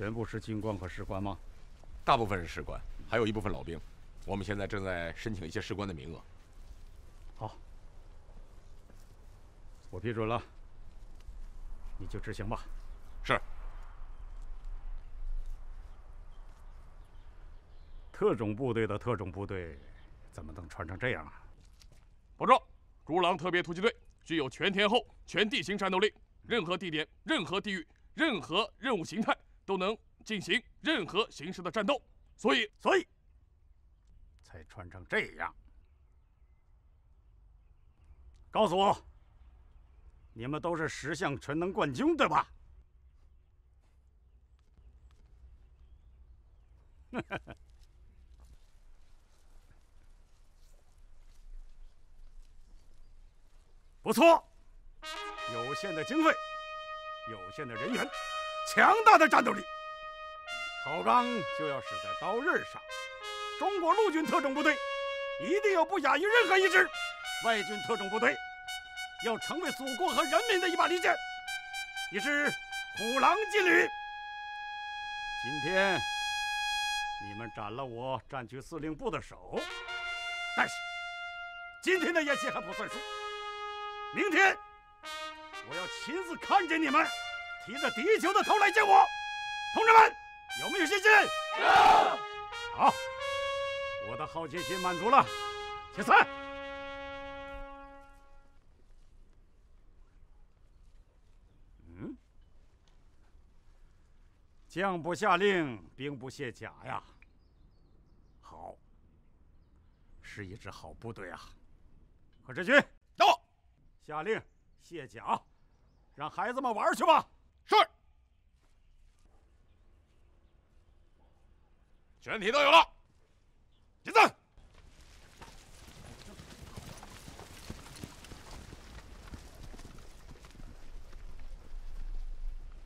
全部是军官和士官吗？大部分是士官，还有一部分老兵。我们现在正在申请一些士官的名额。好，我批准了，你就执行吧。是。特种部队的特种部队，怎么能穿成这样啊？保证，独狼特别突击队具有全天候、全地形战斗力，任何地点、任何地域、任何任务形态都能进行任何形式的战斗。所以，所以才穿成这样。告诉我，你们都是十项全能冠军，对吧？不错，有限的经费，有限的人员，强大的战斗力。好钢就要使在刀刃上。中国陆军特种部队一定要不亚于任何一支外军特种部队，要成为祖国和人民的一把利剑，一支虎狼劲旅。今天你们斩了我战区司令部的手，但是今天的演习还不算数。明天，我要亲自看见你们提着敌酋的头来见我，同志们，有没有信心？有。好，我的好奇心满足了，解散。嗯，将不下令，兵不卸甲呀。好，是一支好部队啊。何志军。到下令卸甲，让孩子们玩去吧。是。全体都有了，解散。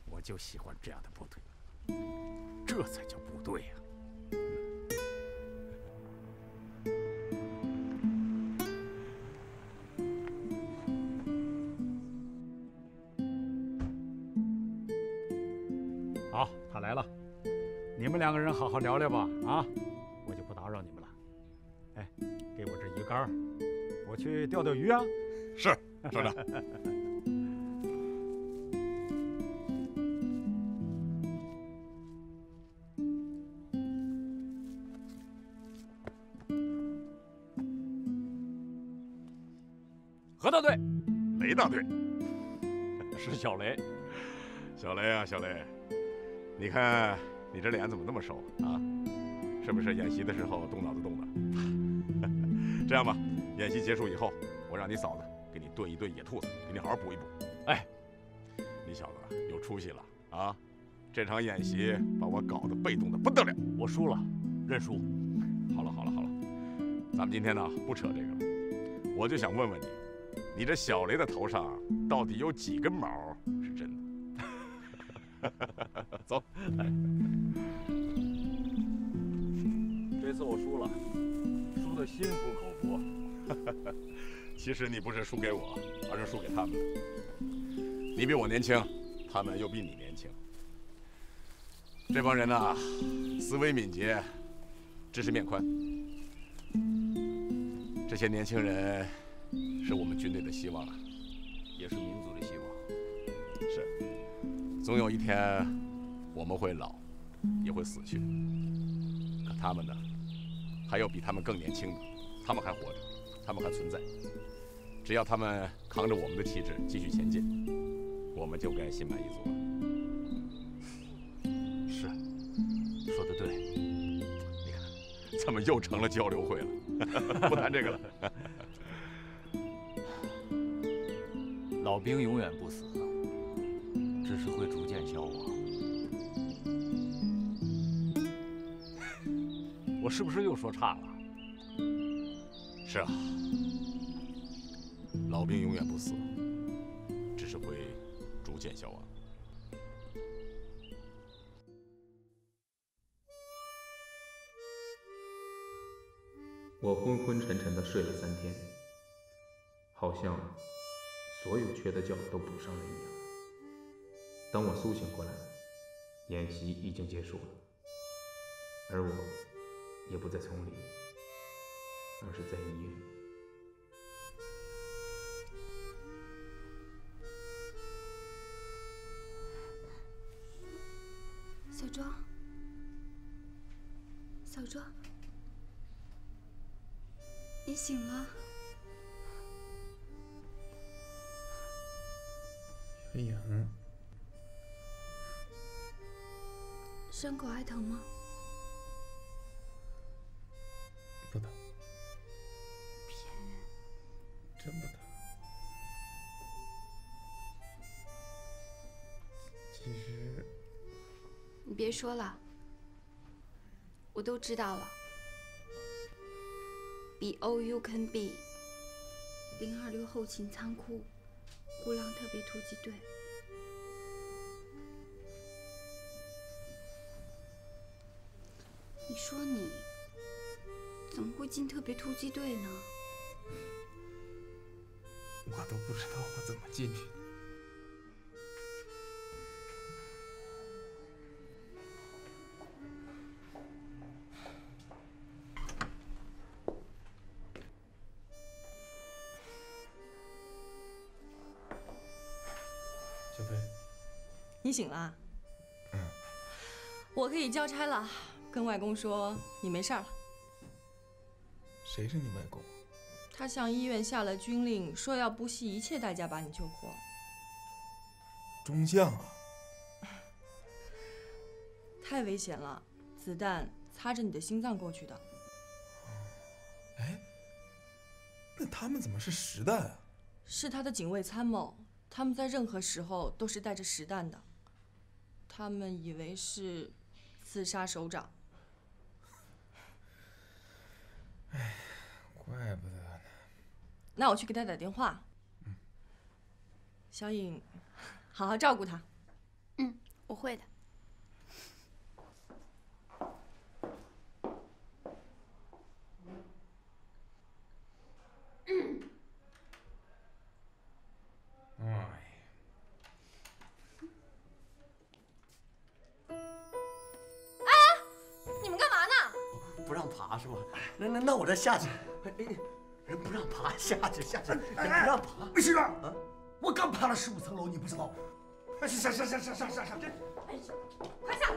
我就喜欢这样的部队，这才叫部队呀。两个人好好聊聊吧。啊，我就不打扰你们了。哎，给我这鱼竿，我去钓钓鱼啊。是，首长。何大队，雷大队，是小雷。小雷啊，小雷，你看你这脸怎么那么瘦啊？是不是演习的时候动脑子动的？这样吧，演习结束以后，我让你嫂子给你炖一炖野兔子，给你好好补一补。哎，你小子有出息了啊！这场演习把我搞得被动的不得了，我输了，认输。好了好了好了，咱们今天呢不扯这个了，我就想问问你，你这小雷的头上到底有几根毛是真的？走，这次我输了，输的心服口服。其实你不是输给我，而是输给他们。你比我年轻，他们又比你年轻。这帮人呐，思维敏捷，知识面宽。这些年轻人是我们军队的希望啊，也是民族的希望。是，总有一天我们会老，也会死去。可他们呢，还有比他们更年轻的，他们还活着，他们还存在。只要他们扛着我们的旗帜继续前进，我们就该心满意足了。是，说的对。你看，咱们又成了交流会了，不谈这个了。老兵永远不死，只是会逐渐消亡。我是不是又说差了？是啊，老兵永远不死，只是会逐渐消亡。我昏昏沉沉的睡了三天，好像所有缺的觉都补上了一样。当我苏醒过来，演习已经结束了，而我也不在丛林，而是在医院。小庄，小庄，你醒了。小影，伤口还疼吗？说了，我都知道了。Be all you can be，零二六后勤仓库，孤狼特别突击队。你说你怎么会进特别突击队呢？我都不知道我怎么进去的。你醒了？嗯。我可以交差了，跟外公说你没事儿了。谁是你外公？他向医院下了军令，说要不惜一切代价把你救活。中将啊！太危险了，子弹擦着你的心脏过去的。哎，那他们怎么是实弹啊？是他的警卫参谋，他们在任何时候都是带着实弹的。他们以为是刺杀首长。哎，怪不得呢。那我去给他打电话。小颖，好好照顾他。嗯，我会的。那那那我这下去，哎哎，人不让爬，下去下去，人不让爬。魏师长，我刚爬了十五层楼，你不知道？上上上上上上上上！快下！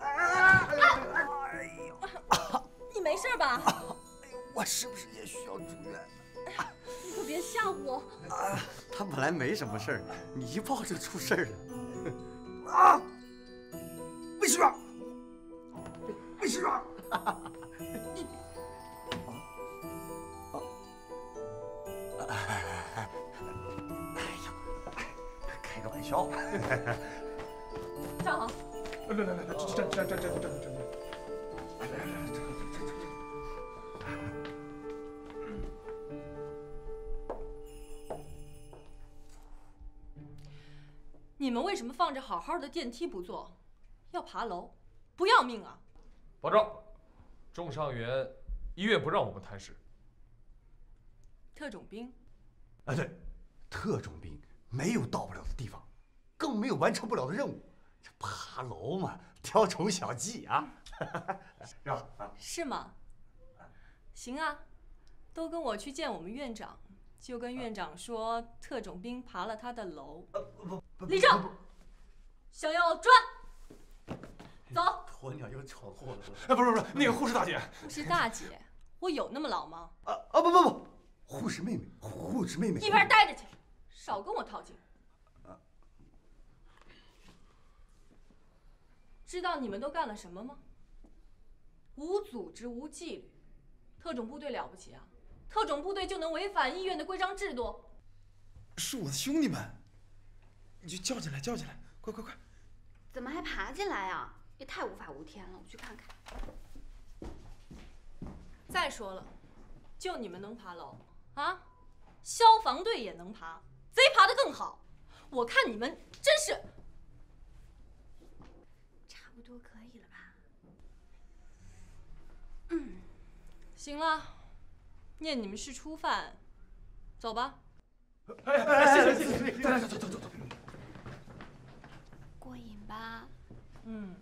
哎呦，你没事吧？我是不是也需要住院？你可别吓唬我。他本来没什么事儿，你一抱就出事儿了。啊！魏师长，魏师长，站好。来来来来，站站站站站站站！来来来，站站站站。你们为什么放着好好的电梯不坐，要爬楼，不要命啊？保证，仲上元，医院不让我们探视。特种兵，啊对，特种兵没有到不了的地方，更没有完成不了的任务。这爬楼嘛，雕虫小技啊，是吧？啊，是吗？行啊，都跟我去见我们院长，就跟院长说特种兵爬了他的楼。不不立正，向右转，走。鸵鸟又闯祸了。哎，不是不是，那个护士大姐，护士大姐，我有那么老吗？啊啊不不不，护士妹妹，护士妹妹。一边待着去，少跟我套近。知道你们都干了什么吗？无组织无纪律，特种部队了不起啊？特种部队就能违反医院的规章制度？是我的兄弟们，你就叫进来，叫进来，快快快！怎么还爬进来啊？也太无法无天了！我去看看。再说了，就你们能爬楼啊？消防队也能爬，贼爬得更好。我看你们真是……差不多可以了吧？嗯行了，念你们是初犯，走吧。哎哎，谢谢谢谢谢谢，走走走走走。过瘾吧？嗯，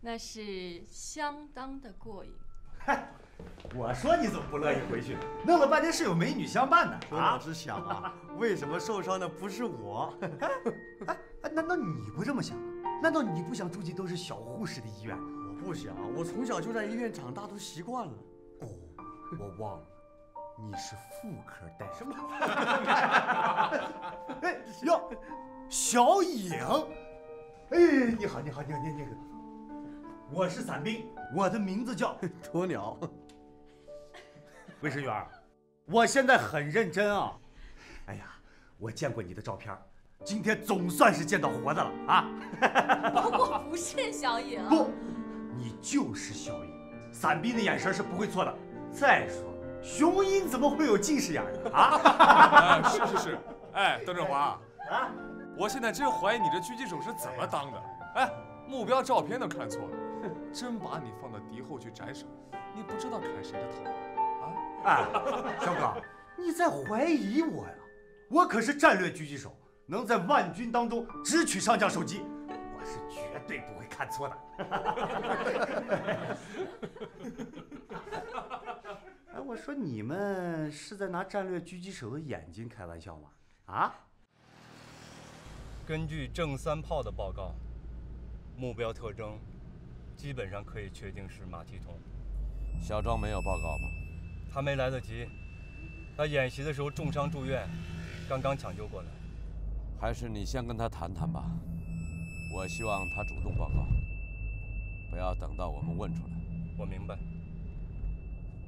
那是相当的过瘾。嗨，我说你怎么不乐意回去？弄了半天是有美女相伴呢。我老是想啊，为什么受伤的不是我？哎哎，难道你不这么想？难道你不想住进都是小护士的医院？我不想，我从小就在医院长大，都习惯了。哦，我忘了，你是妇科带什么？哎哟，小颖，哎，你好，你好，你好，你你好，我是伞兵，我的名字叫 鸵鸟。卫生员，我现在很认真啊。哎呀，我见过你的照片，今天总算是见到活的了啊！我不是小颖，不，你就是小颖。伞兵的眼神是不会错的。再说，雄鹰怎么会有近视眼呢？啊！是是是，哎，邓振华啊，我现在真怀疑你这狙击手是怎么当的。哎，目标照片都看错了，真把你放到敌后去斩首，你不知道砍谁的头啊？哎，小哥，你在怀疑我呀？我可是战略狙击手，能在万军当中直取上将首级，我是绝对不会看错的。哎，我说你们是在拿战略狙击手的眼睛开玩笑吗？啊？根据正三炮的报告，目标特征基本上可以确定是马蹄通。小庄没有报告吗？他没来得及，他演习的时候重伤住院，刚刚抢救过来。还是你先跟他谈谈吧。我希望他主动报告，不要等到我们问出来。我明白。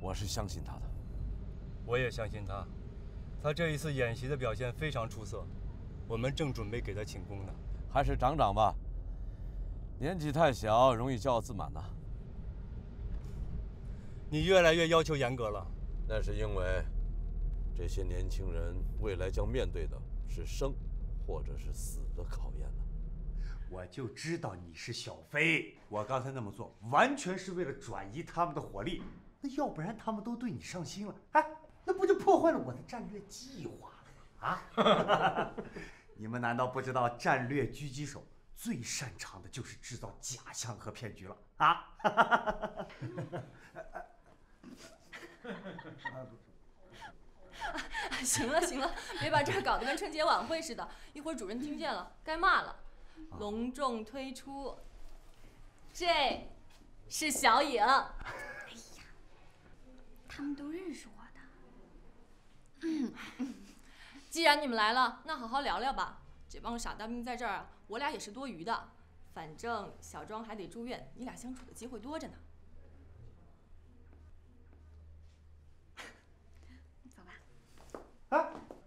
我是相信他的。我也相信他，他这一次演习的表现非常出色，我们正准备给他请功呢。还是长长吧，年纪太小，容易骄傲自满呐。你越来越要求严格了。那是因为这些年轻人未来将面对的是生，或者是死的考验了。我就知道你是小飞，我刚才那么做完全是为了转移他们的火力，那要不然他们都对你上心了，哎，那不就破坏了我的战略计划了吗？啊！你们难道不知道战略狙击手最擅长的就是制造假象和骗局了啊？行了行了，别把这儿搞得跟春节晚会似的，一会儿主任听见了该骂了。隆重推出，这是小颖。哎呀，他们都认识我的。既然你们来了，那好好聊聊吧。这帮傻大兵在这儿，我俩也是多余的。反正小庄还得住院，你俩相处的机会多着呢。走吧。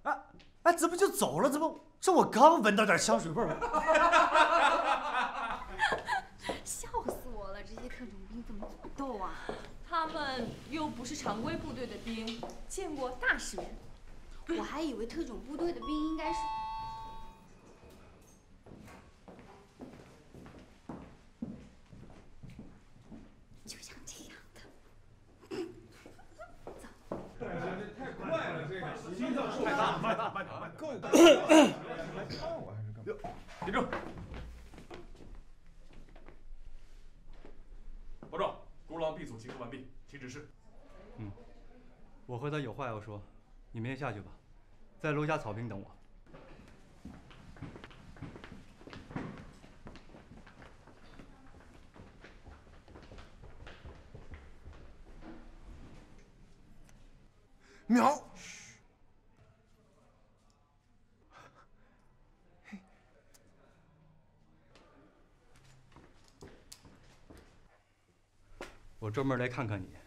哎哎哎，怎么就走了？怎么？这我刚闻到点香水味儿。笑死我了！这些特种兵怎么这么逗啊？他们又不是常规部队的兵，见过大世面。我还以为特种部队的兵应该是……就像这样的。走。太快了，这个心脏受太大了，慢点，慢点，慢点，够够。我还是干嘛？立正。保长，孤狼 B 组集合完毕，请指示。嗯，我和他有话要说，你们先下去吧，在楼下草坪等我。苗。我专门来看看你，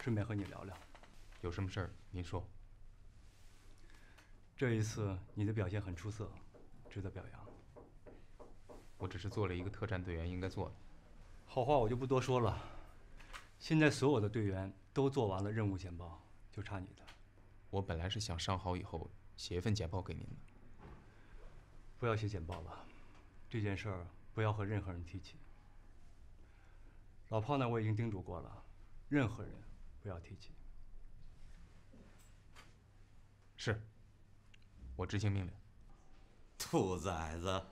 顺便和你聊聊。有什么事儿您说。这一次你的表现很出色，值得表扬。我只是做了一个特战队员应该做的。好话我就不多说了。现在所有的队员都做完了任务简报，就差你的。我本来是想上好以后写一份简报给您的。不要写简报了，这件事儿不要和任何人提起。老炮呢，我已经叮嘱过了，任何人不要提起。是，我执行命令。兔崽子！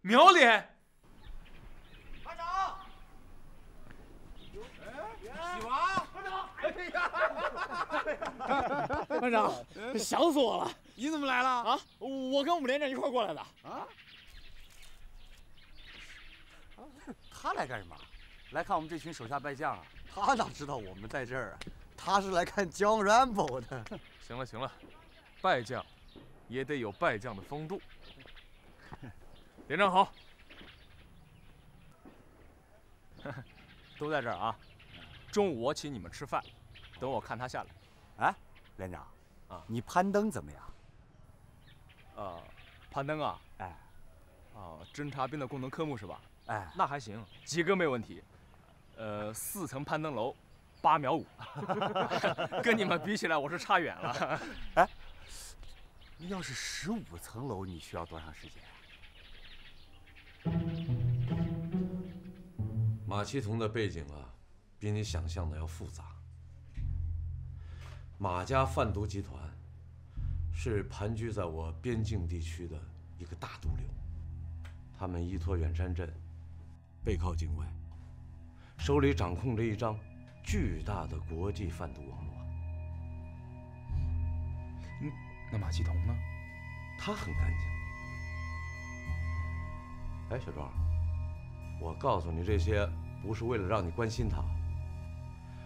苗脸。班长，喜娃，班长，想死我了！你怎么来了？啊，我跟我们连长一块过来的。啊？他来干什么？来看我们这群手下败将啊？他哪知道我们在这儿啊？他是来看江 Rambo 的。行了行了，败将也得有败将的风度。连长好，都在这儿啊。中午我请你们吃饭，等我看他下来。哎，连长，啊，你攀登怎么样？呃，攀登啊，哎，哦，侦察兵的功能科目是吧？哎，那还行，及格没问题。呃，四层攀登楼，八秒五，跟你们比起来，我是差远了。哎，要是十五层楼，你需要多长时间？马其彤的背景啊，比你想象的要复杂。马家贩毒集团是盘踞在我边境地区的一个大毒瘤，他们依托远山镇，背靠境外，手里掌控着一张巨大的国际贩毒网络。那马其彤呢？他很干净。哎，小庄，我告诉你这些，不是为了让你关心他。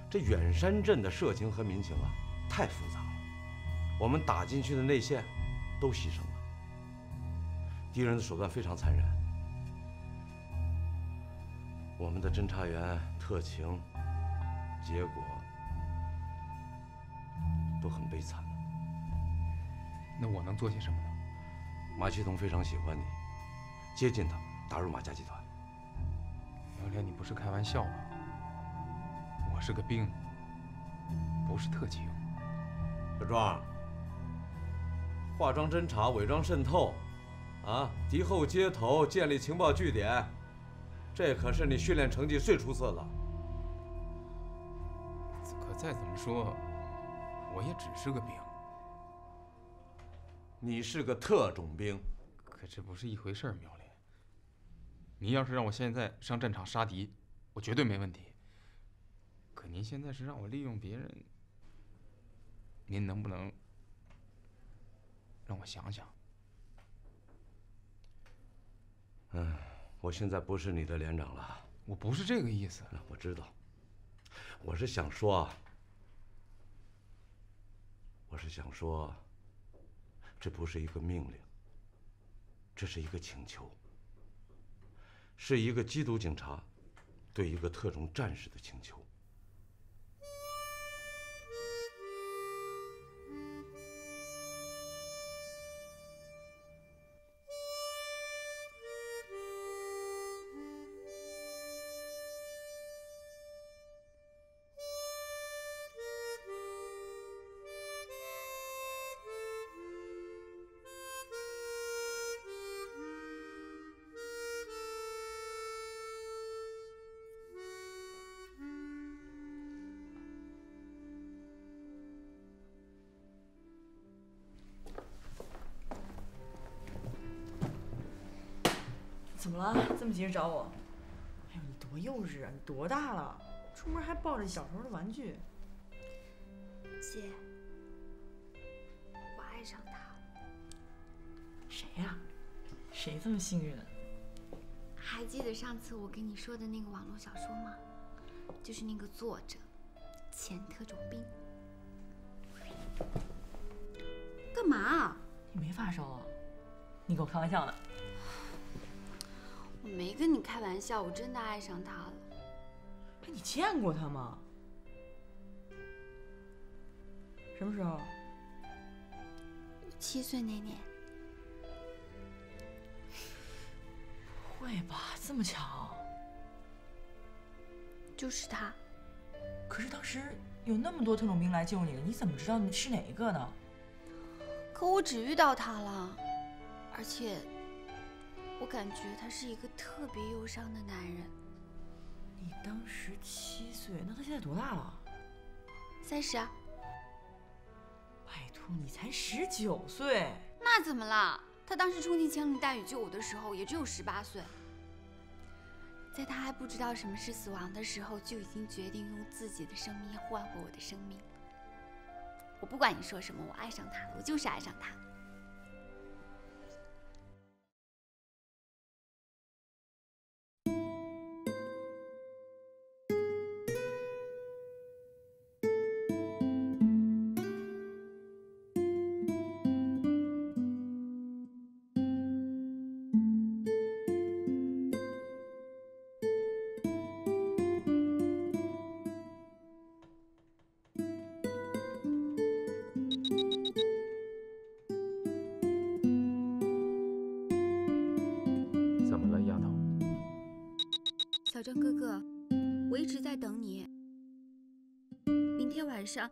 这远山镇的社情和民情啊，太复杂了，我们打进去的内线都牺牲了。敌人的手段非常残忍，我们的侦查员、特情，结果都很悲惨。那我能做些什么呢？马旭东非常喜欢你，接近他。打入马家集团，苗连，你不是开玩笑吧？我是个兵，不是特警。小庄，化妆侦查、伪装渗透，啊，敌后接头、建立情报据点，这可是你训练成绩最出色的。可再怎么说，我也只是个兵。你是个特种兵，可这不是一回事儿，苗连。你要是让我现在上战场杀敌，我绝对没问题。可您现在是让我利用别人，您能不能让我想想？嗯，我现在不是你的连长了。我不是这个意思。我知道，我是想说，我是想说，这不是一个命令，这是一个请求。是一个缉毒警察对一个特种战士的请求。么急着找我？哎呦，你多幼稚啊！你多大了？出门还抱着小时候的玩具？姐，我爱上他了。谁呀？谁这么幸运？还记得上次我跟你说的那个网络小说吗？就是那个作者，前特种兵。干嘛？你没发烧啊？你跟我开玩笑呢？我没跟你开玩笑，我真的爱上他了。哎，你见过他吗？什么时候？七岁那年。不会吧，这么巧？就是他。可是当时有那么多特种兵来救你了，你怎么知道你是哪一个呢？可我只遇到他了，而且。我感觉他是一个特别忧伤的男人。你当时七岁，那他现在多大了？三十啊。拜托，你才十九岁。那怎么了？他当时冲进枪林弹雨救我的时候，也只有十八岁。在他还不知道什么是死亡的时候，就已经决定用自己的生命换回我的生命。我不管你说什么，我爱上他了，我就是爱上他。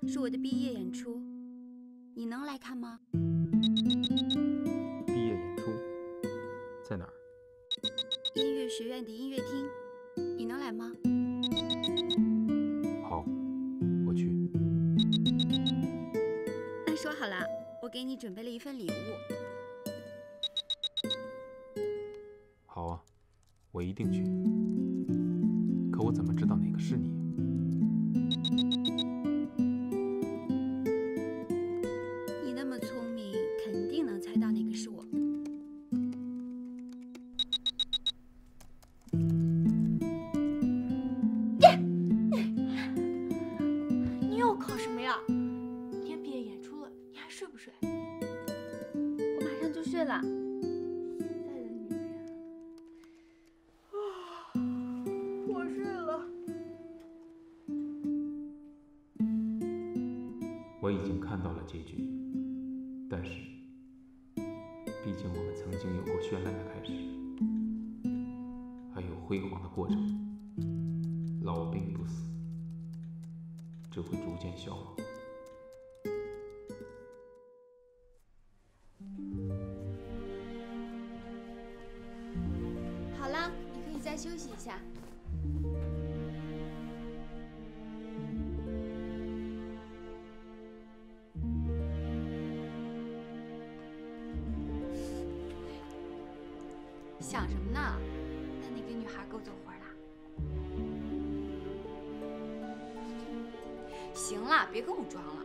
是我的毕业演出，想什么呢？那你给女孩够走活了。行了，别跟我装了。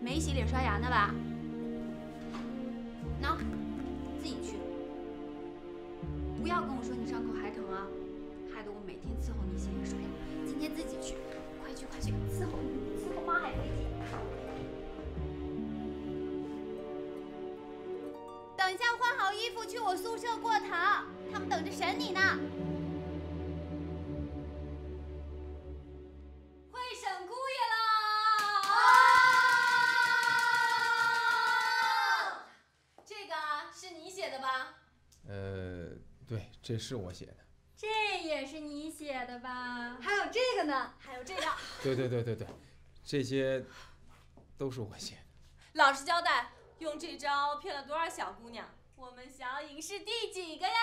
没洗脸刷牙呢吧？喏，自己去。不要跟我说你伤口还疼啊，害得我每天伺候你洗脸刷牙。今天自己去，快去快去伺候伺候妈还费劲。等一下换衣服去我宿舍过堂，他们等着审你呢。会审姑爷啦！这个是你写的吧？呃，对，这是我写的。这也是你写的吧？还有这个呢，还有这个。对对对对对，这些都是我写的。老实交代，用这招骗了多少小姑娘？我们小影是第几个呀？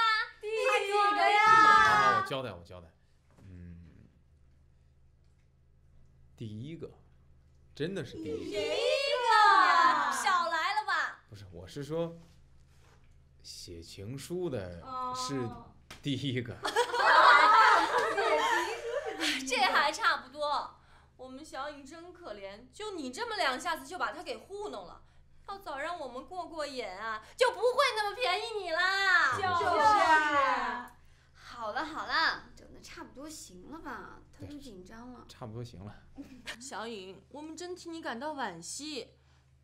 第几个呀啊，我交代，我交代。嗯，第一个，真的是第一个。第一个，少来了吧？不是，我是说，写情书的哦是第一个。这还差不多。我们小影真可怜，就你这么两下子就把她给糊弄了。要早让我们过过瘾啊，就不会那么便宜你啦。就是好了好了，整的差不多行了吧？他都紧张了。差不多行了。小颖，我们真替你感到惋惜。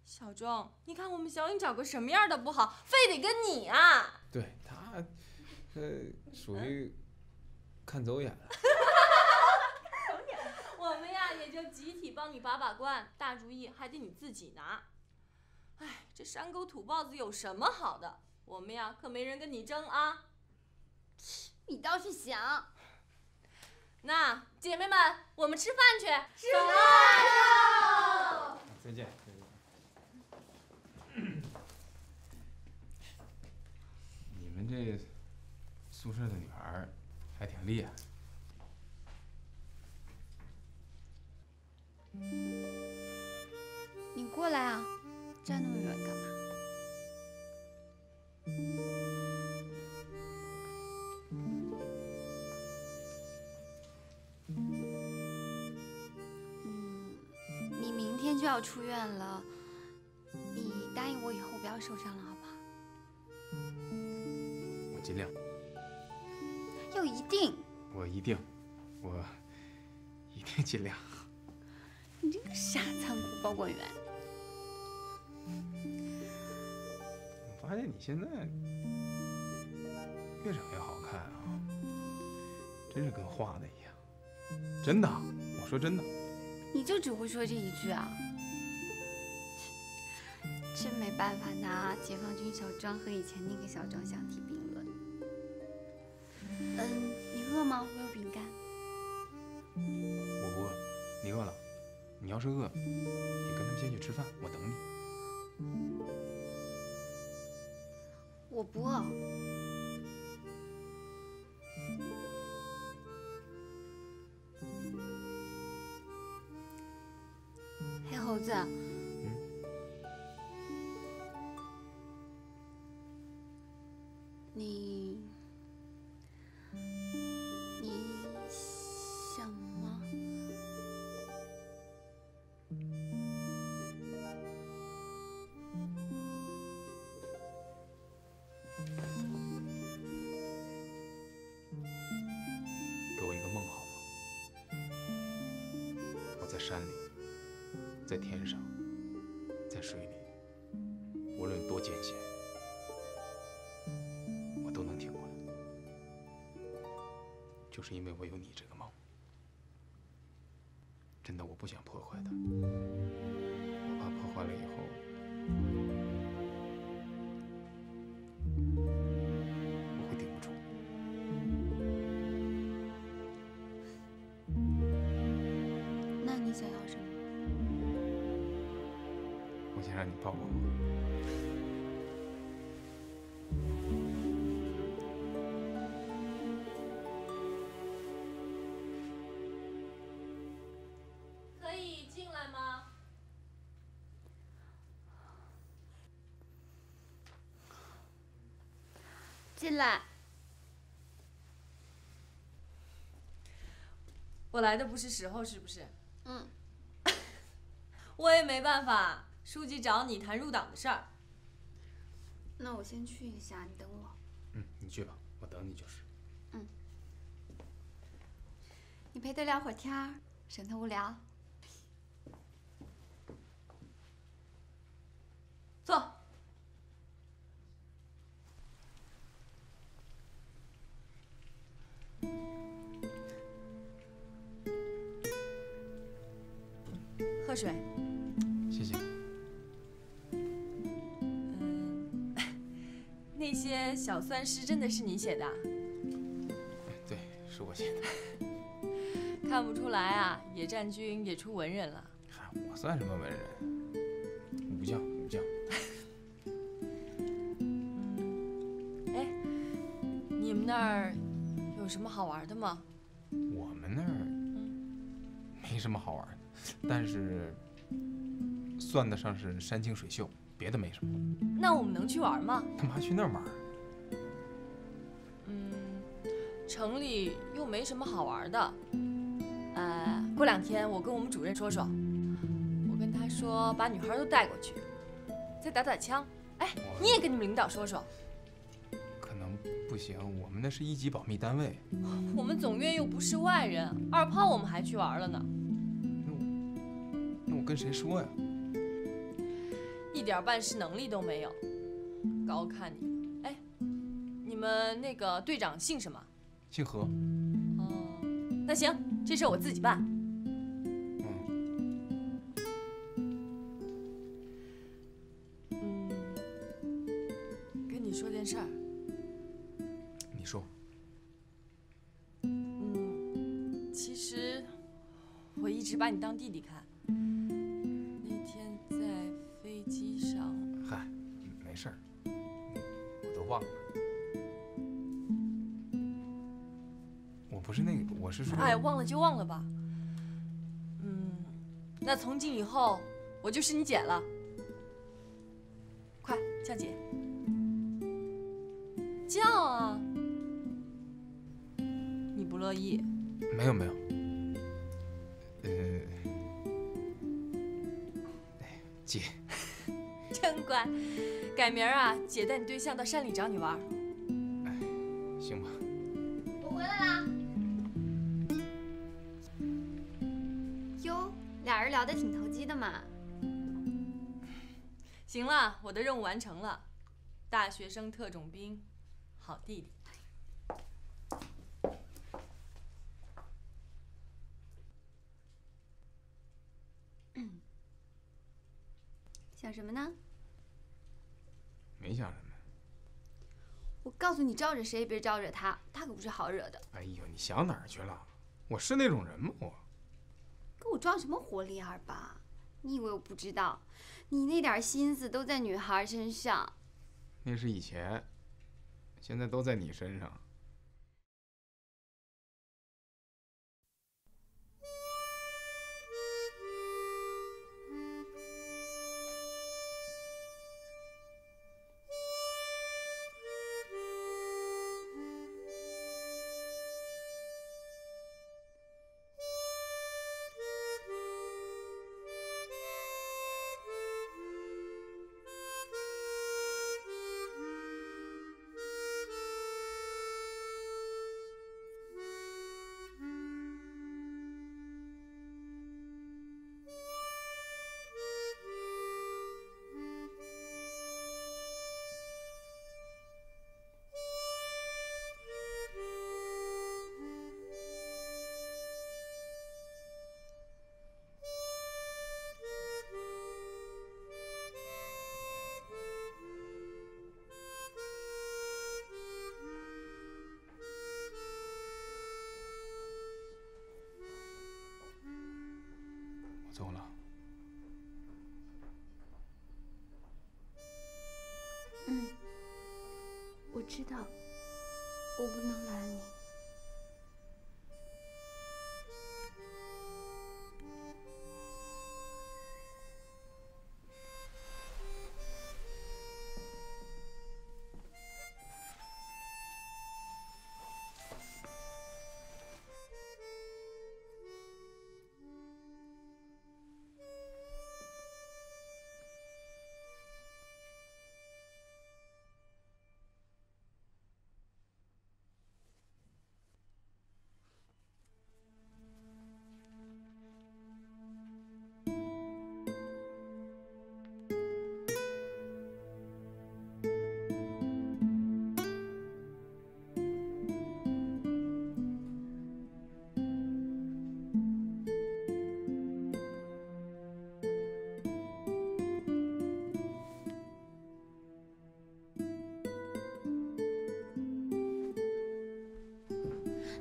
小庄，你看我们小颖找个什么样的不好，非得跟你啊？对他，呃，属于看 走眼了。我们呀也就集体帮你把把关，大主意还得你自己拿。哎，这山沟土包子有什么好的？我们呀可没人跟你争啊。你倒是想。那姐妹们，我们吃饭去。吃饭喽！再见。你们这宿舍的女孩儿还挺厉害。你过来啊，站那么远干嘛？嗯，你明天就要出院了，你答应我以后不要受伤了，好不好？我尽量。要一定。我一定，我一定尽量。你这个傻仓库保管员。发现你现在越长越好看啊，真是跟画的一样。真的，我说真的。你就只会说这一句啊？真没办法拿解放军小庄和以前那个小庄相提并论。嗯，你饿吗？我有饼干。我不饿，你饿了？你要是饿，你跟他们先去吃饭，我等你。我不饿。黑猴子。山里，在天上，在水里，无论多艰险，我都能挺过来。就是因为我有你这个梦。真的，我不想破坏它，我怕破坏了以后，想让你抱抱我。可以进来吗？进来。我来的不是时候，是不是？嗯。我也没办法，书记找你谈入党的事儿。那我先去一下，你等我。嗯，你去吧，我等你就是。嗯。你陪他聊会儿天儿，省得无聊。坐。喝水。小算诗真的是你写的啊？对，是我写的。看不出来啊，野战军也出文人了。嗨，我算什么文人？武将，武将。哎，你们那儿有什么好玩的吗？我们那儿没什么好玩的，但是算得上是山清水秀，别的没什么。那我们能去玩吗？干嘛去那儿玩？城里又没什么好玩的。呃，过两天我跟我们主任说说，我跟他说把女孩都带过去，再打打枪。哎，你也跟你们领导说说。可能不行，我们那是一级保密单位。我们总院又不是外人，二炮我们还去玩了呢。那我那我跟谁说呀？一点办事能力都没有，高看你了。哎，你们那个队长姓什么？姓何。哦那行，这事我自己办。不是那个，我是说。哎，忘了就忘了吧。嗯，那从今以后我就是你姐了。快叫姐，叫啊！你不乐意？没有没有。呃，姐，真乖，改明儿啊，姐带你对象到山里找你玩。聊得挺投机的嘛。行了，我的任务完成了。大学生特种兵，好弟弟。想什么呢？没想什么。我告诉你，招惹谁也别招惹他，他可不是好惹的。哎呦，你想哪儿去了？我是那种人吗？我给我装什么活力二八？你以为我不知道？你那点心思都在女孩身上。那是以前，现在都在你身上。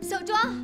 小庄。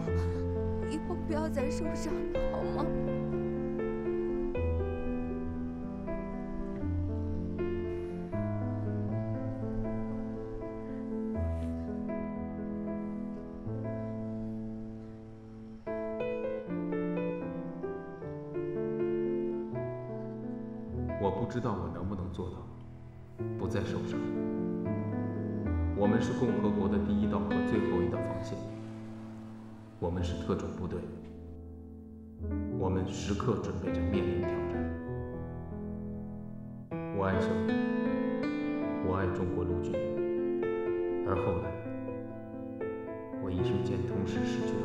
你答应我，要再受伤，好吗？我不知道我能不能做到，不再受伤。我们是共和国的第一道和最后一道防线，我们是特种部队，我们时刻准备着面临挑战。我爱生，我爱中国陆军，而后来，我一瞬间同时失去了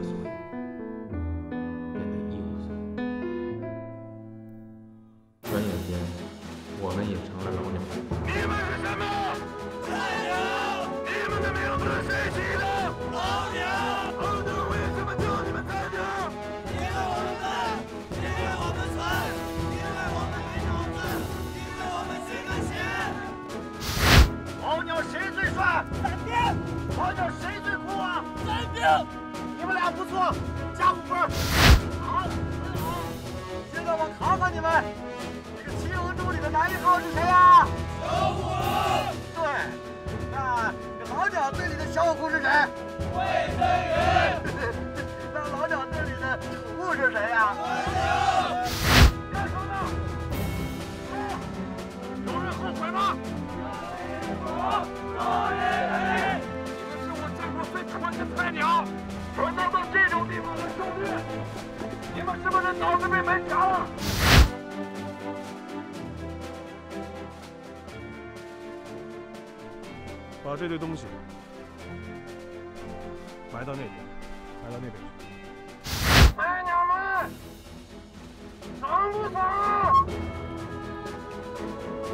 老鸟谁最酷啊？三兵。你们俩不错，加五分。好，很好。现在我考考你们。这个七龙珠里的男一号是谁呀、小虎。对，那这老鸟队里的小虎是谁？卫生员。那老鸟队里的宠物是谁呀、干什么？有人后悔吗？少爷爷，你们是我见过最蠢的菜鸟，蠢到到这种地步的兄弟，你们是不是脑子被门夹了？把这堆东西埋到那边，埋到那边去。菜鸟们，爽不爽？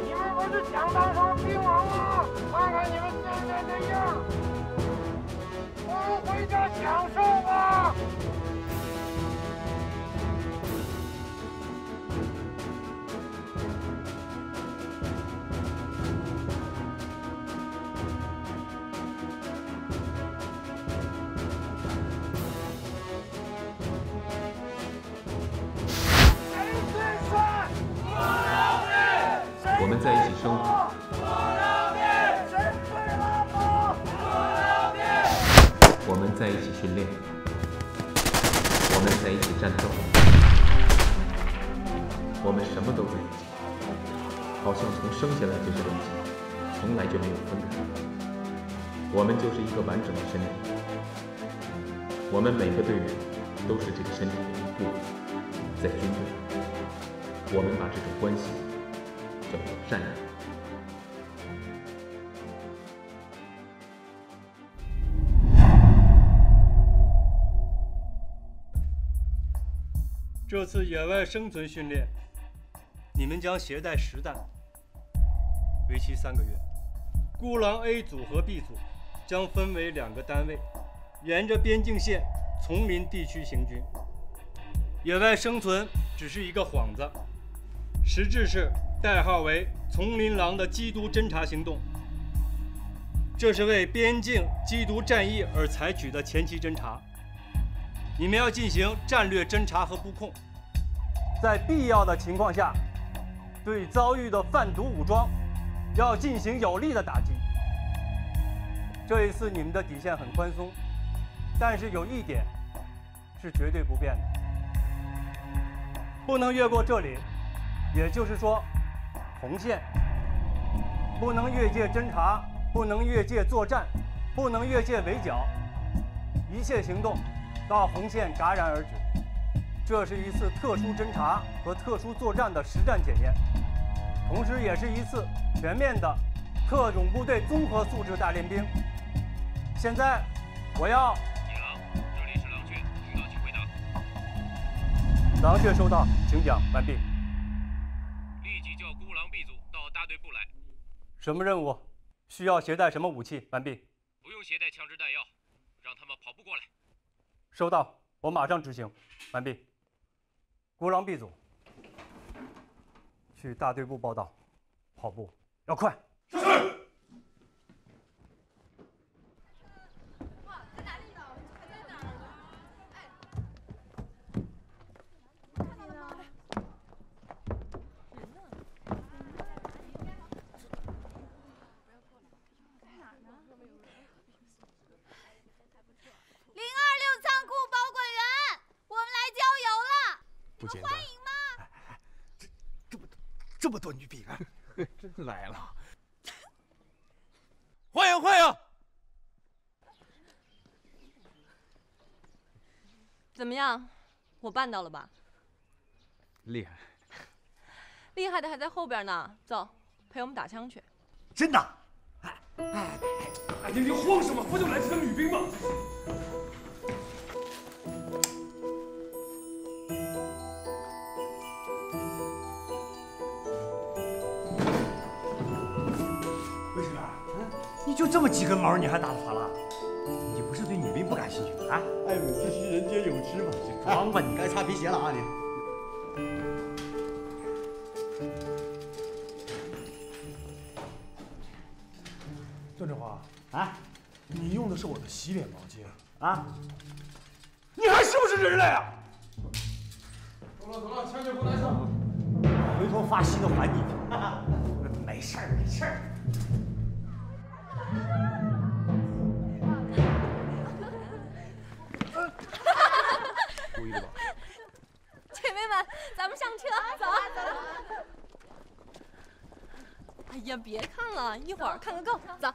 你们不是想当什么兵王吗？看看你们现在这样，回家享受吧。我们在一起生活，在一起训练，我们在一起战斗，我们什么都在一起，好像从生下来就是连起，从来就没有分开。我们就是一个完整的身体，我们每个队员都是这个身体的一部分。在军队，我们把这种关系叫做赡养。这次野外生存训练，你们将携带实弹，为期三个月。孤狼 A 组和 B 组将分为两个单位，沿着边境线丛林地区行军。野外生存只是一个幌子，实质是代号为“丛林狼”的缉毒侦察行动。这是为边境缉毒战役而采取的前期侦察。你们要进行战略侦察和布控，在必要的情况下，对遭遇的贩毒武装要进行有力的打击。这一次你们的底线很宽松，但是有一点是绝对不变的，不能越过这里，也就是说，红线，不能越界侦查，不能越界作战，不能越界围剿，一切行动。到红线戛然而止，这是一次特殊侦察和特殊作战的实战检验，同时也是一次全面的特种部队综合素质大练兵。现在，我要。一郎，这里是狼穴，听到请回答。狼穴收到，请讲，完毕。立即叫孤狼 B 组到大队部来。什么任务？需要携带什么武器？完毕。不用携带枪支弹药，让他们跑步过来。收到，我马上执行。完毕。孤狼 B 组，去大队部报道，跑步。要快。是。欢迎吗？这这么多这么多女兵啊，真来了。欢迎欢迎。怎么样？我办到了吧？厉害厉害的还在后边呢。走，陪我们打枪去。真的？哎哎哎，你你慌什么？不就来几个女兵吗？就这么几根毛，你还打得发了？你不是对女兵不感兴趣吗？啊？爱美之心，人皆有之嘛。装吧你！该擦皮鞋了啊你。段振华啊，你用的是我的洗脸毛巾啊？你还是不是人类啊？走了走了，枪就给我拿上。回头发新的还你。没事儿，没事儿。故意的吧？姐妹们，咱们上车，走啊走啊！哎呀，别看了，一会儿看个够，走。